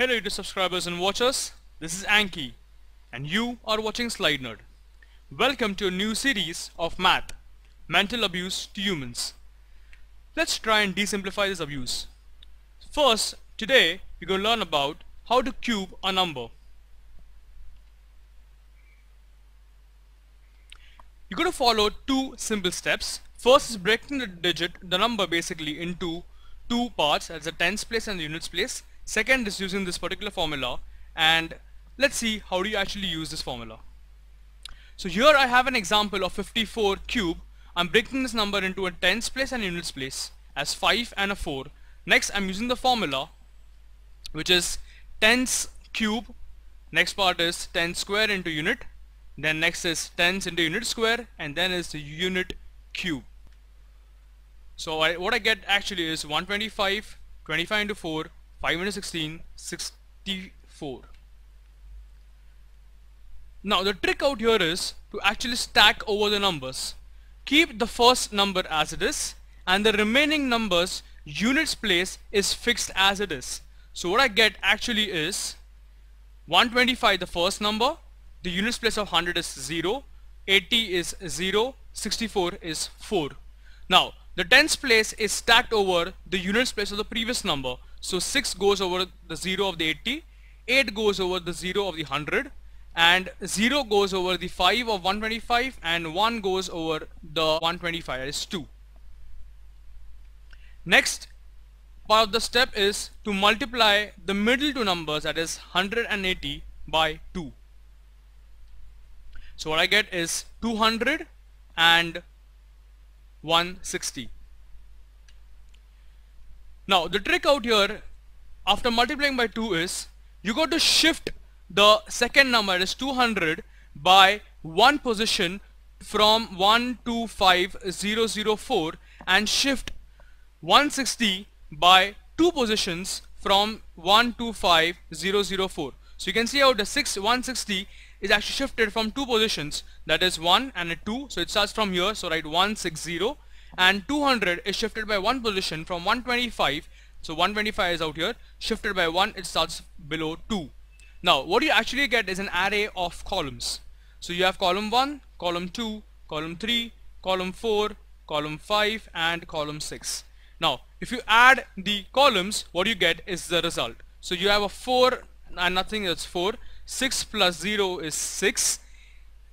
Hello YouTube subscribers and watchers, this is Anki and you are watching Slide Nerd. Welcome to a new series of math, mental abuse to humans. Let's try and desimplify this abuse. First, today we're going to learn about how to cube a number. You're going to follow two simple steps. First is breaking the digit, the number basically into two parts as the tens place and the units place. Second is using this particular formula and let's see how do you actually use this formula. So here I have an example of 54 cube. I'm breaking this number into a tens place and units place as 5 and a 4. Next I'm using the formula which is tens cube. Next part is 10 square into unit. Then next is tens into unit square and then is the unit cube. So I, what I get actually is 125, 25 into 4, 5 16, 64. Now the trick out here is to actually stack over the numbers. Keep the first number as it is and the remaining numbers units place is fixed as it is. So what I get actually is 125 the first number, the units place of 100 is 0, 80 is 0, 64 is 4. Now the tens place is stacked over the units place of the previous number. So 6 goes over the 0 of the 80, 8 goes over the 0 of the 100 and 0 goes over the 5 of 125 and 1 goes over the 125 that is 2. Next part of the step is to multiply the middle two numbers that is 180 by 2. So what I get is 200 and 160. Now the trick out here after multiplying by 2 is you got to shift the second number is 200 by one position from 125004 and shift 160 by two positions from 125004. So you can see how the 6 160 is actually shifted from two positions that is 1 and a 2 so it starts from here. So write 160 and 200 is shifted by one position from 125 so 125 is out here shifted by 1 it starts below 2 now what you actually get is an array of columns. So you have column 1 column 2 column 3 column 4 column 5 and column 6 now if you add the columns what you get is the result. So you have a 4 and nothing else 4 6 plus 0 is 6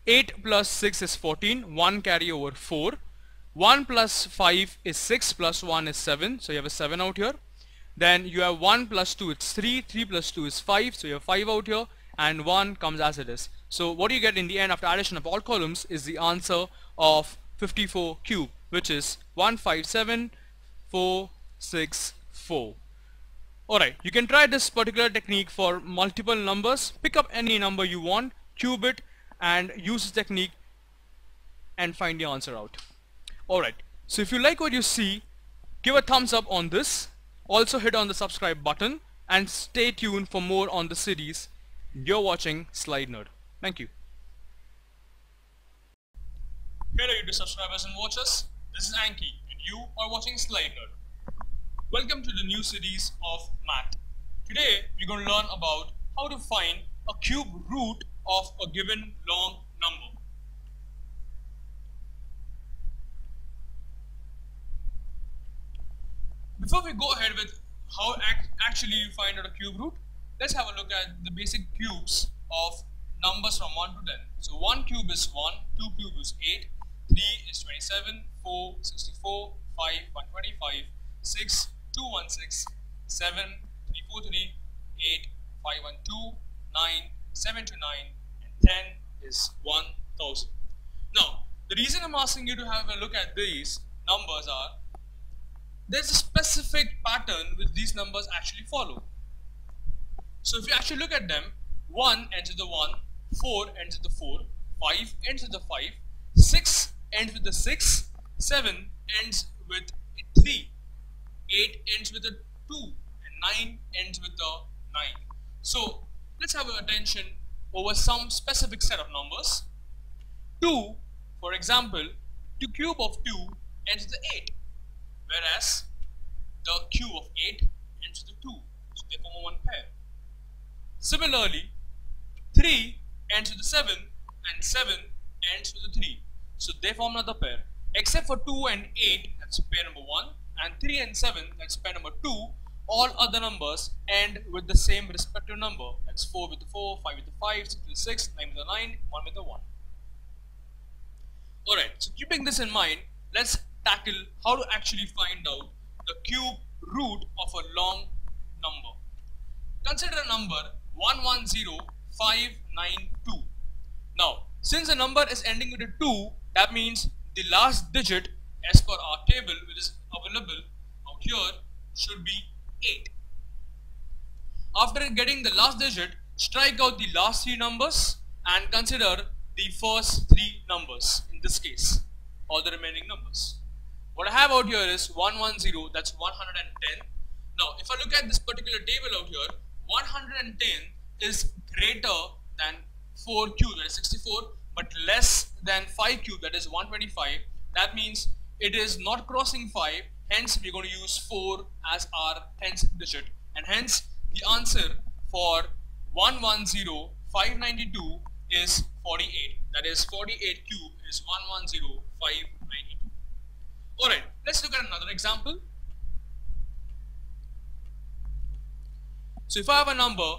8 plus 6 is 14 1 carry over 4 1 plus 5 is 6 plus 1 is 7 so you have a 7 out here. Then you have 1 plus 2 it's 3 3 plus 2 is 5 so you have 5 out here. And 1 comes as it is. So what you get in the end after addition of all columns is the answer of 54 cube which is 157464 Alright, you can try this particular technique for multiple numbers. Pick up any number you want, cube it and use this technique and find the answer out. Alright, so if you like what you see, give a thumbs up on this. Also hit on the subscribe button and stay tuned for more on the series. You're watching Slide Nerd. Thank you. Hello YouTube subscribers and watchers. This is Anki and you are watching Slide Nerd. Welcome to the new series of math. Today we're going to learn about how to find a cube root of a given long number. Before we go ahead with how ac actually you find out a cube root, let's have a look at the basic cubes of numbers from 1 to 10. So 1 cube is 1, 2 cube is 8, 3 is 27, 4, 64, 5, 125, 6, 216, 7, 343, 8, 512, 9, 729 and 10 is 1000. Now, the reason I'm asking you to have a look at these numbers are there's a specific pattern which these numbers actually follow. So if you actually look at them, 1 ends with the 1, 4 ends with the 4, 5 ends with the 5, 6 ends with the 6, 7 ends with 3, 8 ends with a 2, and 9 ends with a 9. So let's have our attention over some specific set of numbers. 2, for example, 2 cube of 2 ends with 8, whereas the cube of 8 ends with 2, so they form one pair. Similarly, 3 ends with a 7 and 7 ends with a 3. So they form another pair. Except for 2 and 8, that's pair number 1, and 3 and 7, that's pair number 2, all other numbers end with the same respective number. That's 4 with the 4, 5 with the 5, 6 with the 6, 9 with the 9, 1 with the 1. Alright, so keeping this in mind, let's tackle how to actually find out the cube root of a long number. Consider a number 110592. Now, since the number is ending with a 2, that means the last digit as per our table which is available out here should be 8. After getting the last digit, strike out the last three numbers and consider the first three numbers in this case or the remaining numbers. What I have out here is 110 that's 110. Now if I look at this particular table out here 110 is greater than 4 cube that is 64 but less than 5 cube that is 125 that means it is not crossing 5 hence we're going to use 4 as our tens digit. And hence the answer for 110592 is 48 that is 48 cube is 110592 alright let's look at another example. So if I have a number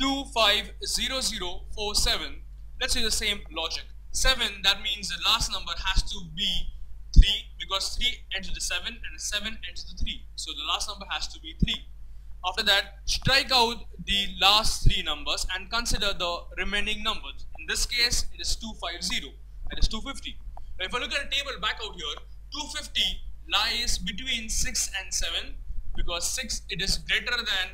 250047 let's use the same logic. 7 that means the last number has to be 3 because 3 ends the 7 and 7 ends the 3 so the last number has to be 3 after that strike out the last three numbers and consider the remaining numbers. In this case it is 250 that is 250 now if I look at a table back out here 250 lies between 6 and 7 because 6 it is greater than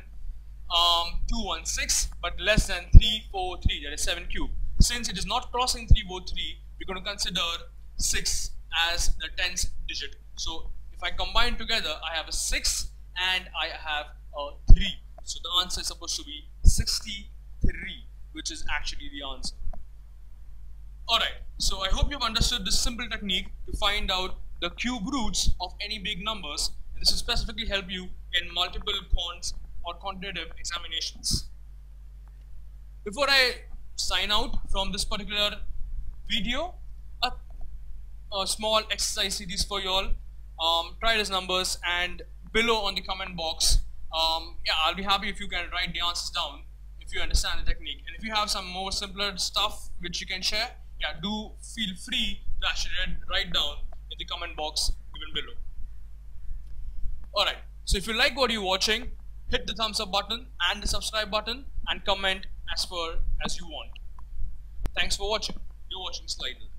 um, 216 but less than 343 that is 7 cube since it is not crossing 343 we're going to consider 6 as the tens digit. So if I combine together, I have a 6 and I have a 3. So the answer is supposed to be 63, which is actually the answer. Alright, so I hope you've understood this simple technique to find out the cube roots of any big numbers. This will specifically help you in multiple quants or quantitative examinations. Before I sign out from this particular video, a small exercise series for you all. Um, try these numbers and below on the comment box, um, yeah, I'll be happy if you can write the answers down if you understand the technique. And if you have some more simpler stuff which you can share, yeah, do feel free to actually write down in the comment box given below. Alright, so if you like what you're watching, hit the thumbs up button and the subscribe button and comment as far as you want. Thanks for watching. You're watching Slide Nerd.